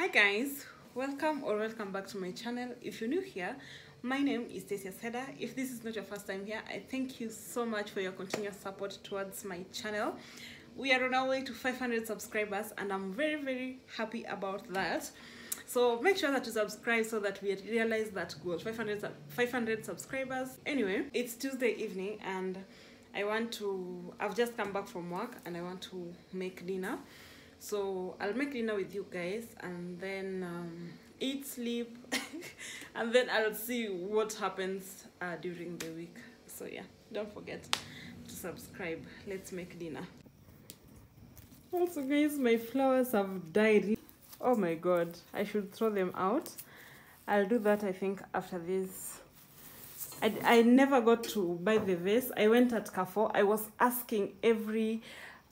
hi guys welcome or welcome back to my channel if you're new here my name is Stacy Aseda. If this is not your first time here, I thank you so much for your continuous support towards my channel. We are on our way to 500 subscribers and I'm very very happy about that. So make sure that you subscribe so that we realize that goal 500 500 subscribers. Anyway, it's Tuesday evening and I want to I've just come back from work and I want to make dinner. So I'll make dinner with you guys and then um, eat, sleep, and then I'll see what happens uh, during the week. So yeah, don't forget to subscribe. Let's make dinner. Also guys, my flowers have died. Oh my god, I should throw them out. I'll do that I think after this. I, I never got to buy the vase. I went at Carrefour. I was asking every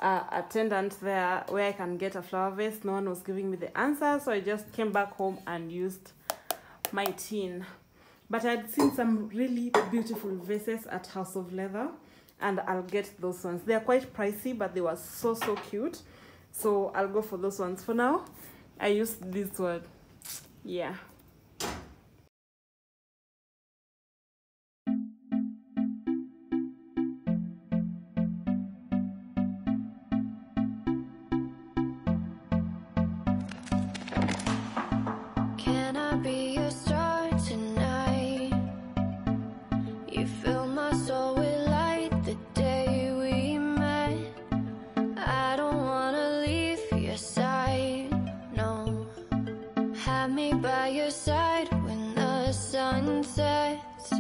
uh, attendant there where I can get a flower vase. No one was giving me the answer, so I just came back home and used my tin. But I'd seen some really beautiful vases at House of Leather, and I'll get those ones. They're quite pricey, but they were so so cute. So I'll go for those ones. For now, I used this one. Yeah. Side when the sun sets.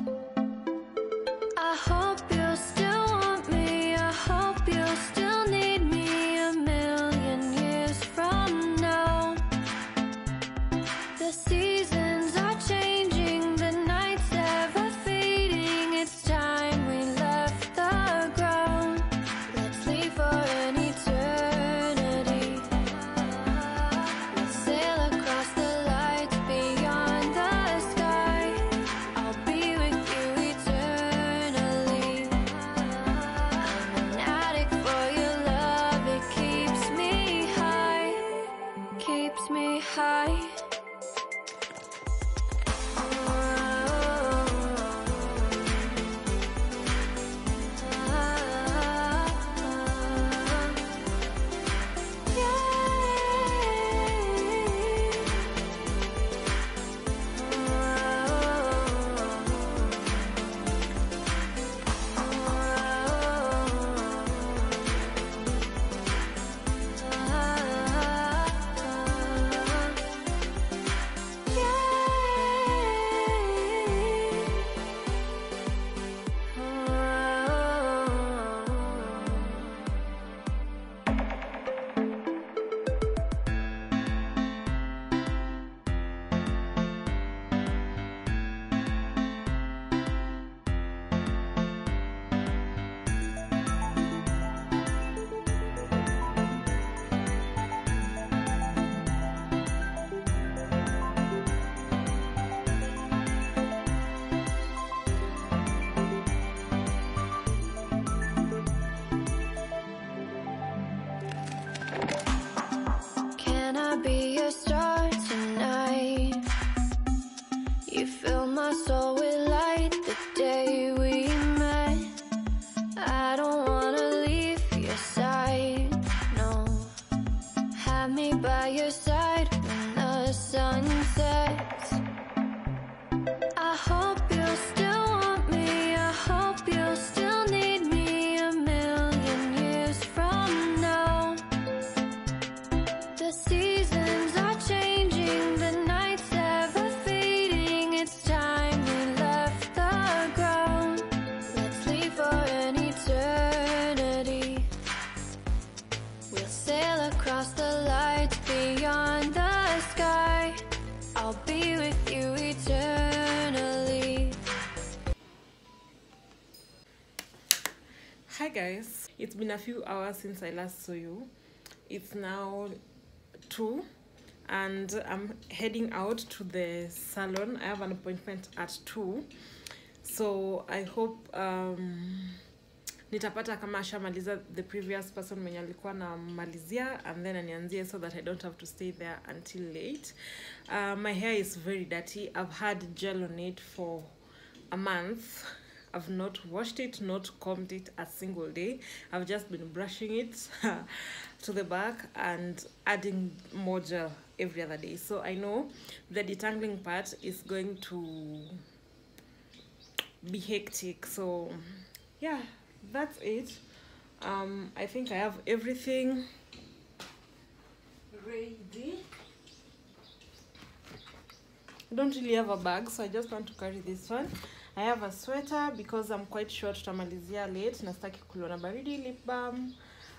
Hi guys, it's been a few hours since I last saw you. It's now two and I'm heading out to the salon. I have an appointment at two. So I hope um nitapata kama ashamaliza the previous person mwenye alikuwa namalizia and then anianzie so that i don't have to stay there until late. Uh, my hair is very dirty. I've had gel on it for a month I've not washed it, not combed it a single day. I've just been brushing it to the back and adding more gel every other day. So I know the detangling part is going to be hectic. So yeah, that's it. Um, I think I have everything ready. I don't really have a bag, so I just want to carry this one. I have a sweater because I'm quite sure tutamalizia late. Nastaki kulwa na baridi, lip balm,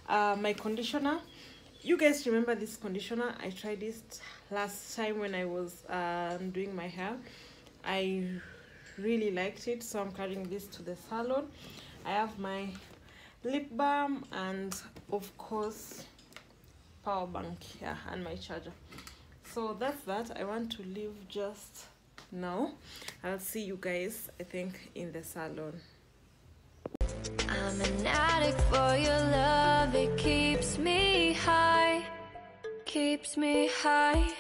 uh, my conditioner. You guys remember this conditioner? I tried this last time when I was uh, doing my hair. I really liked it, so I'm carrying this to the salon. I have my lip balm and of course power bank yeah and my charger so that's that i want to leave just now i'll see you guys i think in the salon. I'm an addict for your love, it keeps me high, keeps me high.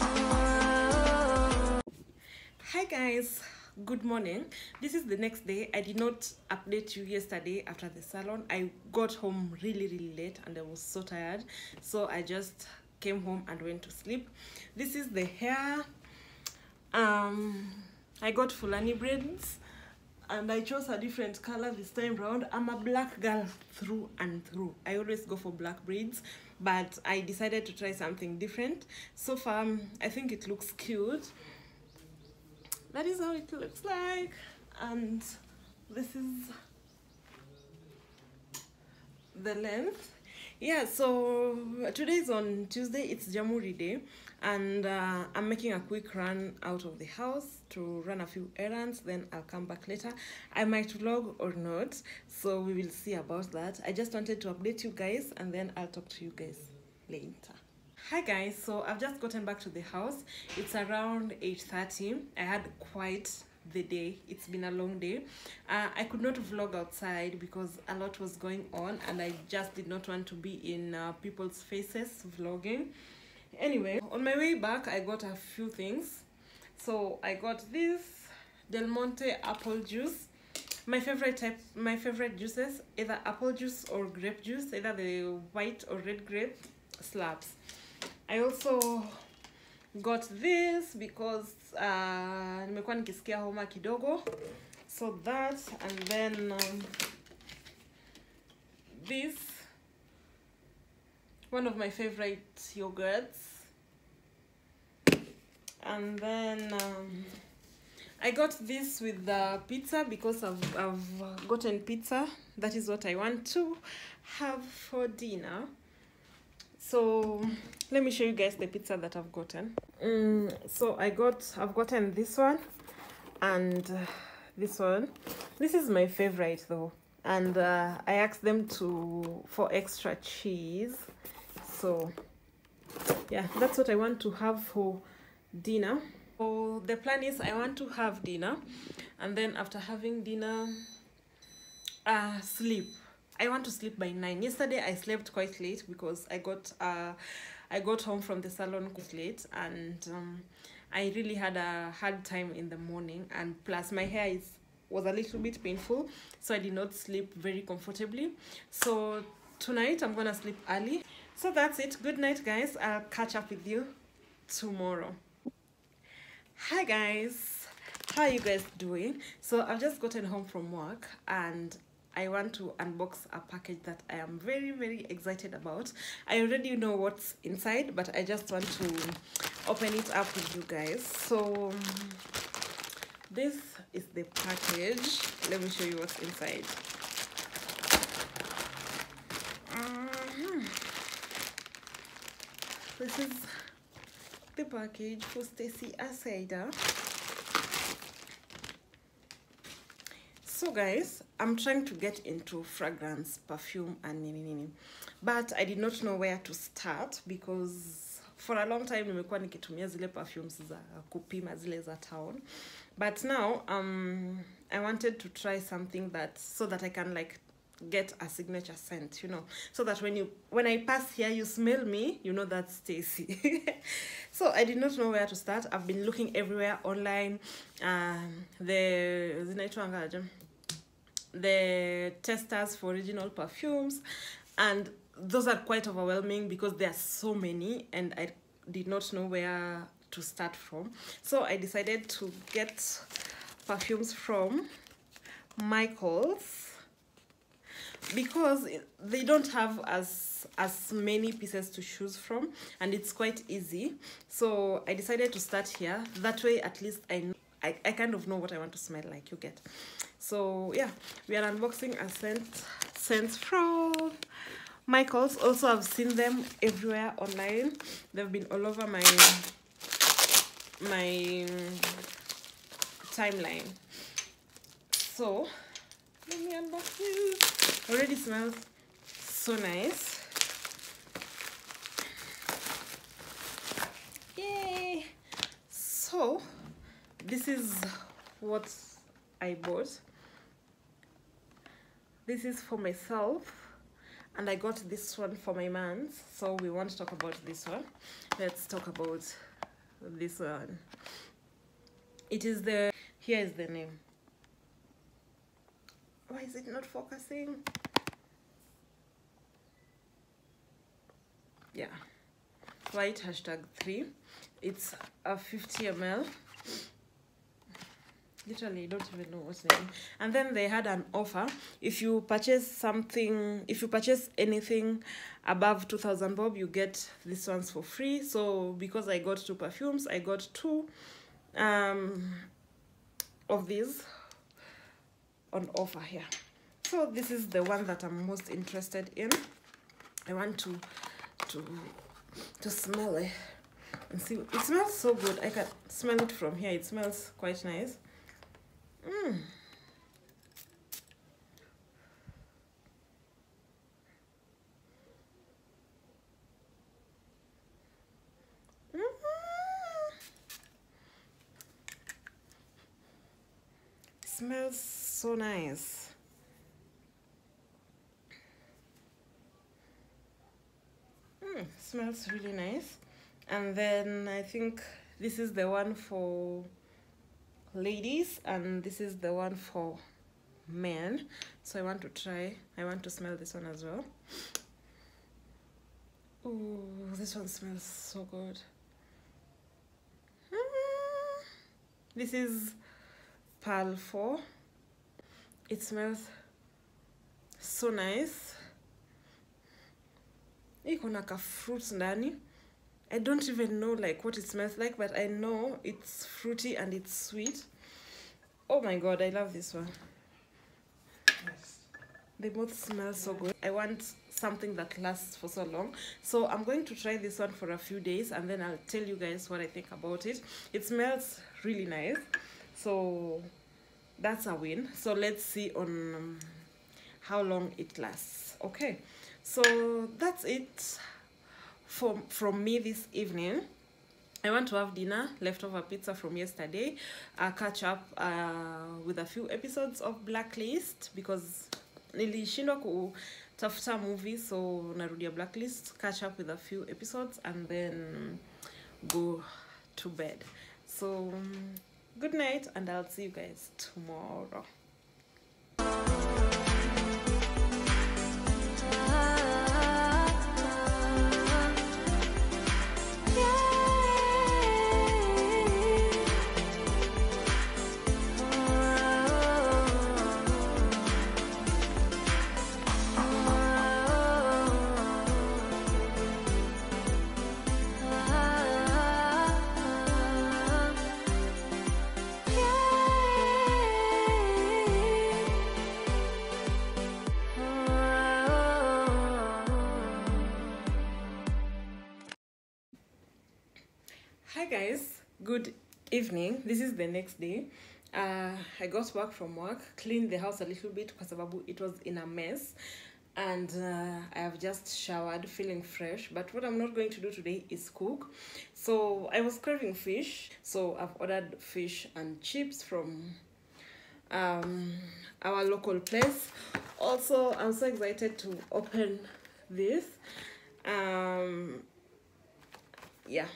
Oh. hi guys good morning. This is the next day. I did not update you yesterday after the salon. I got home really really late and i was so tired. So i just came home and went to sleep. This is the hair um i got fulani braids and i chose a different color this time round. I'm a black girl through and through. I always go for black braids but i decided to try something different. So far um, i think it looks cute. That is how it looks like. And this is the length yeah so today is on tuesday it's jamhuri day and uh, i'm making a quick run out of the house to run a few errands then i'll come back later. I might vlog or not so we will see about that. I just wanted to update you guys and then i'll talk to you guys later. Hi guys so i've just gotten back to the house. It's around 8:30 i had quite the day. It's been a long day. Uh, i could not vlog outside because a lot was going on and i just did not want to be in uh, people's faces vlogging. Anyway on my way back i got a few things. So i got this del monte apple juice. My favorite type my favorite juices either apple juice or grape juice either the white or red grape slabs. I also got this because uh, nimekuwa nikisikia homa kidogo so that and then um, this one of my favorite yogurts and then um, I got this with the pizza because I've, I've gotten pizza. That is what I want to have for dinner. So let me show you guys the pizza that I've gotten. Mm, so I got, I've gotten this one and uh, this one. This is my favorite though. And uh, I asked them to for extra cheese. So yeah, that's what I want to have for dinner. So the plan is I want to have dinner and then after having dinner, uh, sleep. I want to sleep by nine. Yesterday I slept quite late because I got uh, I got home from the salon quite late and um, I really had a hard time in the morning and plus my hair is was a little bit painful so I did not sleep very comfortably. So tonight I'm gonna sleep early. So that's it. Good night guys. I'll catch up with you tomorrow. Hi guys, how are you guys doing? So I've just gotten home from work and I want to unbox a package that I am very very excited about. I already know what's inside but I just want to open it up with you guys. So this is the package. Let me show you what's inside. Mhm. This is the package for Stacy Aseda. So guys, I'm trying to get into fragrance, perfume and nini nini. But I did not know where to start because for a long time nimekuwa nikitumia zile perfumes za kupima zile za town. But now um I wanted to try something that so that I can like get a signature scent, you know, so that when you when I pass here, you smell me, you know that's Stacy. so I did not know where to start. I've been looking everywhere online. Um, the? The testers for original perfumes, and those are quite overwhelming because there are so many, and I did not know where to start from. So I decided to get perfumes from Michaels because they don't have as as many pieces to choose from and it's quite easy. So i decided to start here. That way at least i know I, I kind of know what i want to smell like you get so yeah we are unboxing a scent scents from michaels also i've seen them everywhere online they've been all over my my timeline so let me unbox this. Already smells so nice. Yay! So, this is what I bought. This is for myself, and I got this one for my man. So, we want to talk about this one. Let's talk about this one. It is the, here is the name why is it not focusing yeah white hashtag 3 it's a 50 ml literally I don't even know what's name. And then they had an offer. If you purchase something if you purchase anything above 2000 bob you get these ones for free. So because i got two perfumes i got two um of these on offer here. So this is the one that i'm most interested in. I want to to to smell it and see. It smells so good. I can smell it from here. It smells quite nice mm. Mhm. smells so nice mm, smells really nice and then i think this is the one for ladies and this is the one for men. So i want to try i want to smell this one as well. Oh this one smells so good. Mm. this is pearl 4 it smells so nice. Iko na ka fruits ndani i don't even know like what it smells like but i know it's fruity and it's sweet. Oh my god i love this one. They both smell so good. I want something that lasts for so long. So i'm going to try this one for a few days and then i'll tell you guys what i think about it. It smells really nice. So that's a win. So let's see on um, how long it lasts. Okay. So that's it from from me this evening I want to have dinner, leftover pizza from yesterday, uh, catch up uh, with a few episodes of Blacklist because nilishindwa kutafuta movie so narudia Blacklist, catch up with a few episodes and then go to bed. So um, good night and I'll see you guys tomorrow. Evening. This is the next day. Uh, I got back from work, cleaned the house a little bit sababu it was in a mess. And uh, I have just showered, feeling fresh. But what I'm not going to do today is cook. So I was craving fish. So I've ordered fish and chips from um, our local place. Also, I'm so excited to open this. Um, yeah,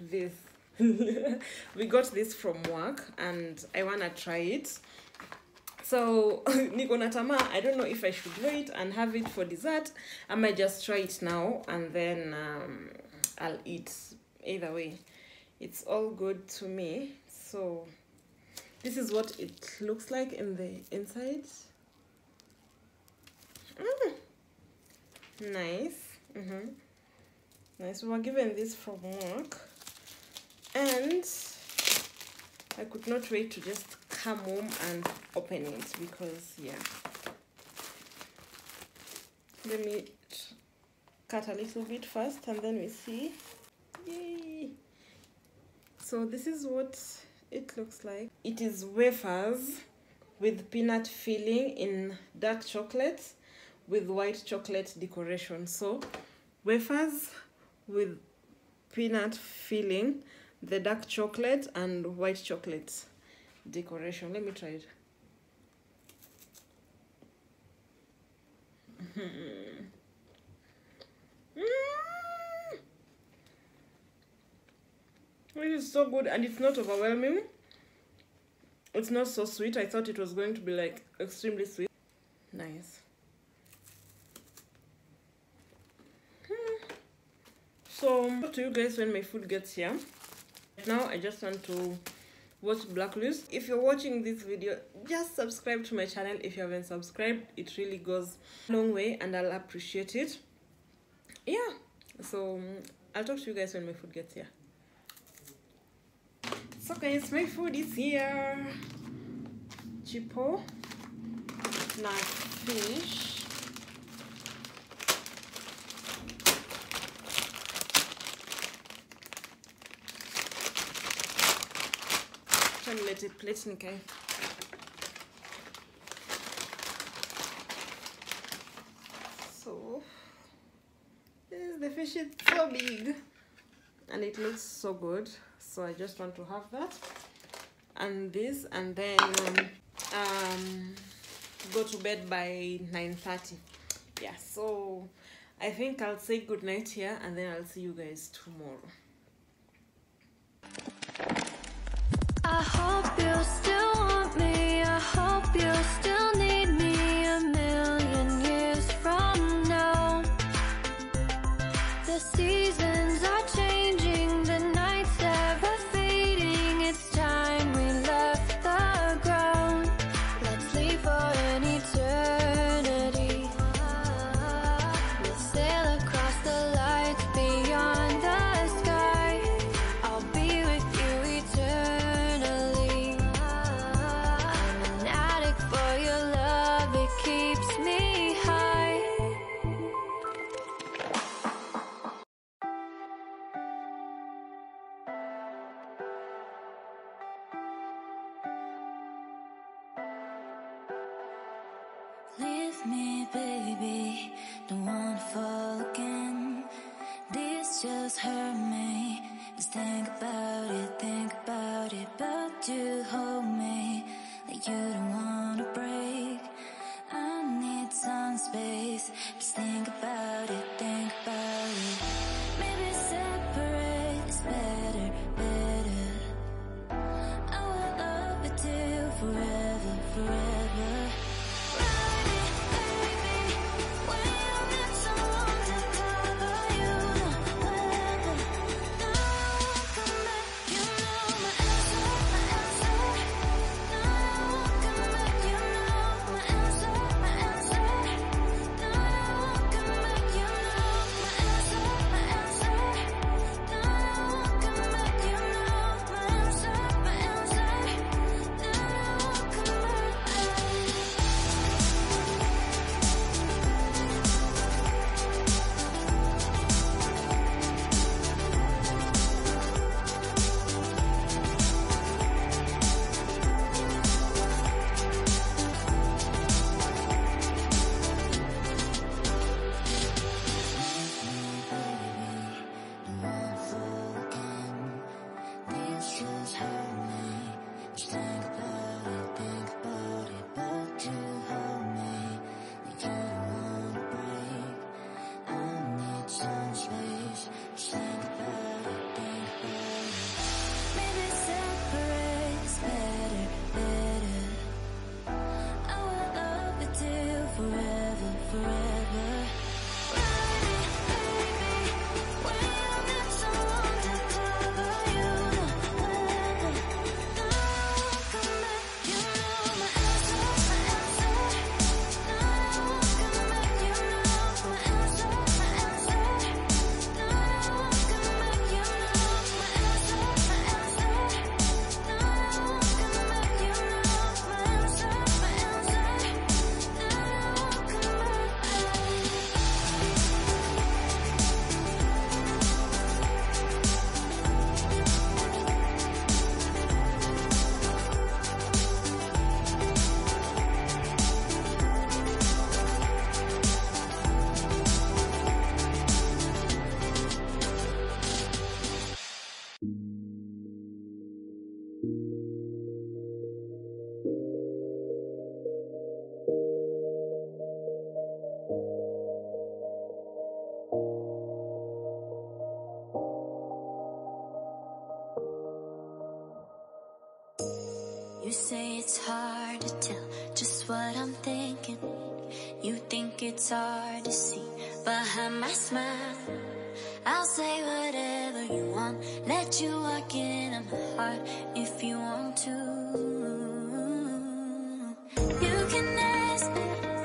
this. we got this from work and I wanna try it. So niko na. I don't know if I should wait and have it for dessert. I might just try it now and then um, I'll eat. Either way, it's all good to me. So this is what it looks like in the inside. Mm. Nice. Mm-hmm. Nice. We were given this from work, and I could not wait to just come home and open it because yeah. Let me cut a little bit first, and then we see. Yay! So this is what it looks like. It is wafers with peanut filling in dark chocolate with white chocolate decoration. So wafers with peanut filling, the dark chocolate and white chocolate decoration. Let me try it. Mm. It is so good and it's not overwhelming. It's not so sweet. I thought it was going to be like extremely sweet. Nice. Hmm. So, talk to you guys when my food gets here. Now, I just want to watch Blacklist. If you're watching this video, just subscribe to my channel. If you haven't subscribed, it really goes a long way and I'll appreciate it. Yeah. So, um, I'll talk to you guys when my food gets here. So guys, my food is here. Chipo, nice fish. Chamlete plate nikae. So this is the fish. is so big, and it looks so good so i just want to have that and this and then um go to bed by 9.30. yeah so i think i'll say good night here and then i'll see you guys tomorrow I hope you still want me. I hope you still You hold me like you don't wanna break. I need some space. Just think about it, say it's hard to tell just what I'm thinking. You think it's hard to see behind my smile. I'll say whatever you want, let you walk into my heart if you want to. You can ask me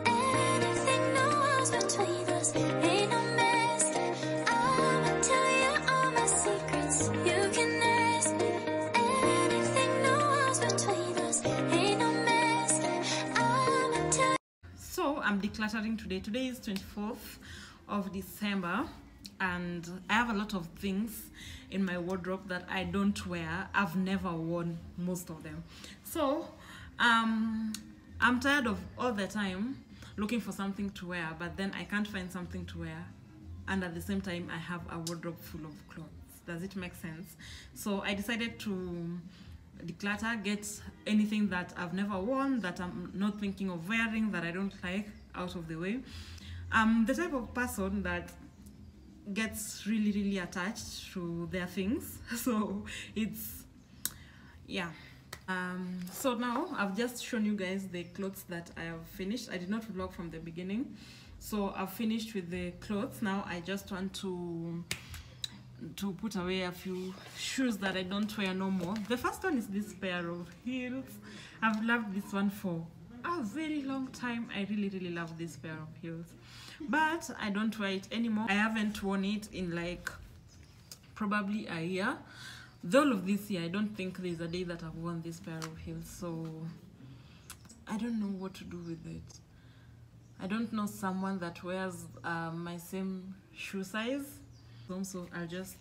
I'm decluttering today. Today is 24th of December and I have a lot of things in my wardrobe that I don't wear. I've never worn most of them. So um I'm tired of all the time looking for something to wear, but then I can't find something to wear and at the same time I have a wardrobe full of clothes. Does it make sense? So I decided to declutter, get anything that I've never worn, that I'm not thinking of wearing, that I don't like out of the way. I'm the type of person that gets really, really attached to their things. So it's, yeah. Um, so now I've just shown you guys the clothes that I have finished. I did not vlog from the beginning. So I've finished with the clothes. Now I just want to to put away a few shoes that I don't wear no more. The first one is this pair of heels. I've loved this one for a very long time. I really, really love this pair of heels. But I don't wear it anymore. I haven't worn it in like probably a year. The whole of this year, I don't think there's a day that I've worn this pair of heels. So I don't know what to do with it. I don't know someone that wears uh, my same shoe size. So I'll just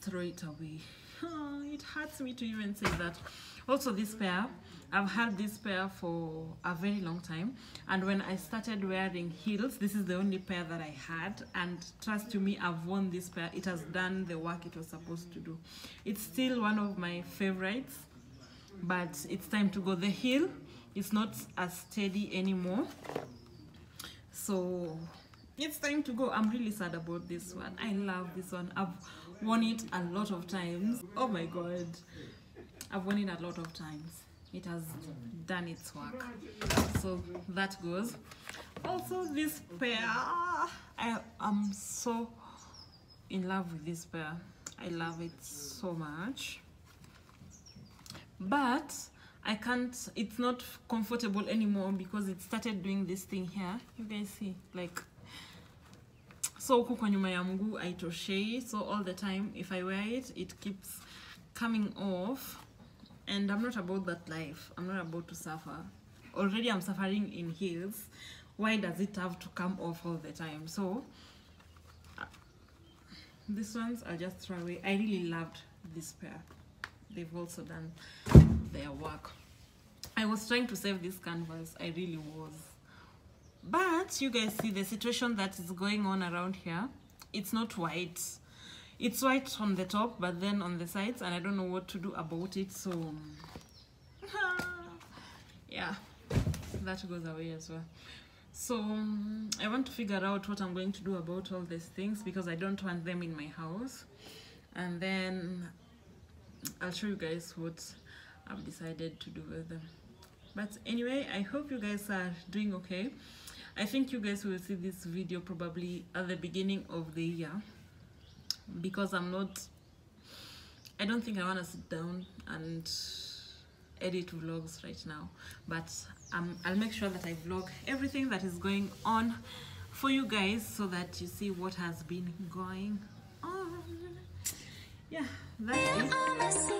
throw it away. It hurts me to even say that. Also, this pair, I've had this pair for a very long time, and when I started wearing heels, this is the only pair that I had. And trust you me, I've worn this pair. It has done the work it was supposed to do. It's still one of my favorites, but it's time to go. The heel is not as steady anymore, so it's time to go i'm really sad about this one i love this one i've worn it a lot of times. Oh my god. I've worn it a lot of times. It has done its work. So that goes. Also this pair. I am so in love with this pair. I love it so much. But I can't it's not comfortable anymore because it started doing this thing here. You guys see like so huku kwa nyuma ya mguu so all the time if i wear it it keeps coming off. And i'm not about that life. I'm not about to suffer. Already i'm suffering in heels. Why does it have to come off all the time? So uh, these ones i'll just throw away i really loved this pair. They've also done their work. I was trying to save this canvas. I really was but you guys see the situation that is going on around here. It's not white. It's white on the top but then on the sides and i don't know what to do about it so yeah that goes away as well. So um, i want to figure out what i'm going to do about all these things because i don't want them in my house. And then i'll show you guys what i've decided to do with them. But anyway i hope you guys are doing okay i think you guys will see this video probably at the beginning of the year because i'm not i don't think i want to sit down and edit vlogs right now but um, i'll make sure that i vlog everything that is going on for you guys so that you see what has been going on. Yeah that's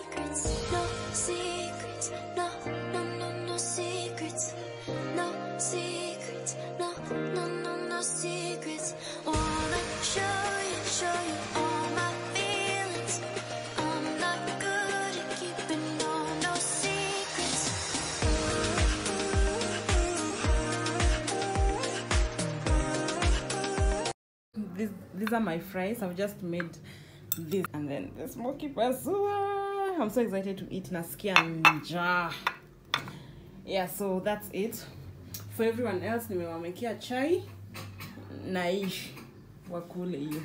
these, are my fries. I've just made this. And then the smoky pasua i'm so excited to eat nasikia njaa yeah so that's it. For everyone else nimewamekea chai. Naishi wakule hiyo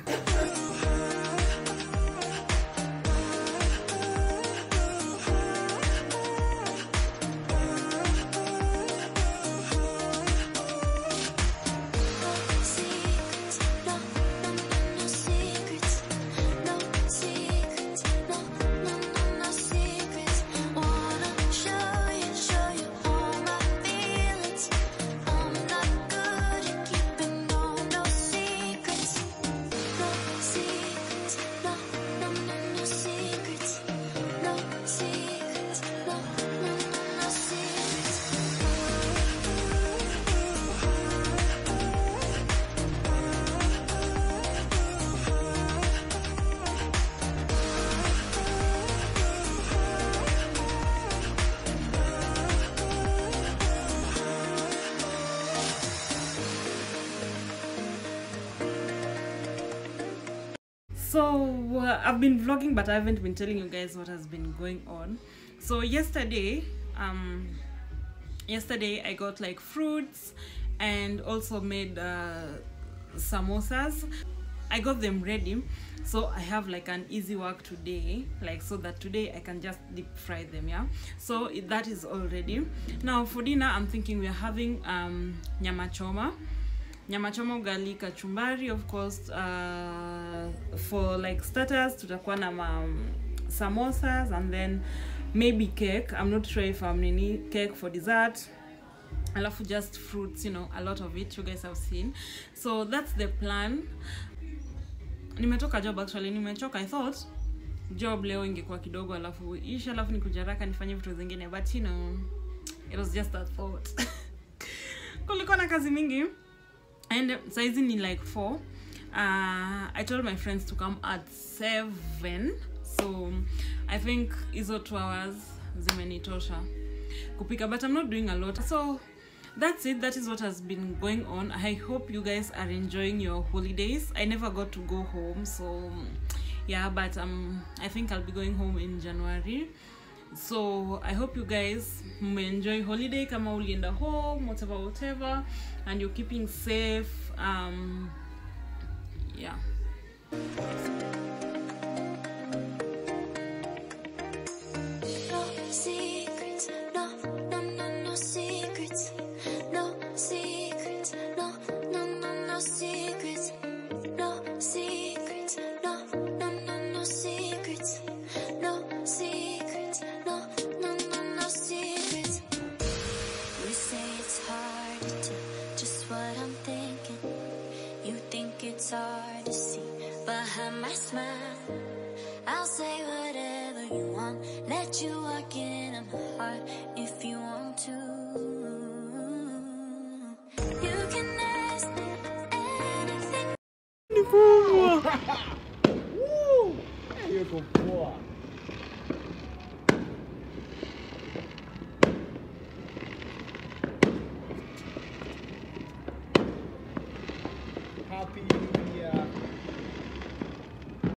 uh, i've been vlogging but i haven't been telling you guys what has been going on. So yesterday um yesterday i got like fruits and also made uh, samosas. I got them ready. So i have like an easy work today like so that today i can just deep fry them yeah? So that is all ready now for dinner i'm thinking we're having um nyama choma nyama choma ugali kachumbari of course uh, for like starters tutakuwa na ma, samosas and then maybe cake. I'm not sure if i'm nini cake for dessert. Alafu just fruits you know a lot of it you guys have seen. So that's the plan. Nimetoka job actually. Nimechoka. I thought job leo ingekuwa kidogo alafu isha alafu nikujaraka nifanye vitu zingine. But you know it was just a thought. Kulikuwa na kazi mingi and saizi ni like four. Uh, i told my friends to come at seven. So i think hizo two hours zimenitosha kupika but i'm not doing a lot. So that's it. That is what has been going on. I hope you guys are enjoying your holidays. I never got to go home so yeah but um i think i'll be going home in january. So i hope you guys enjoy holiday. Kama ulienda home whatever whatever and you're keeping safe um yeah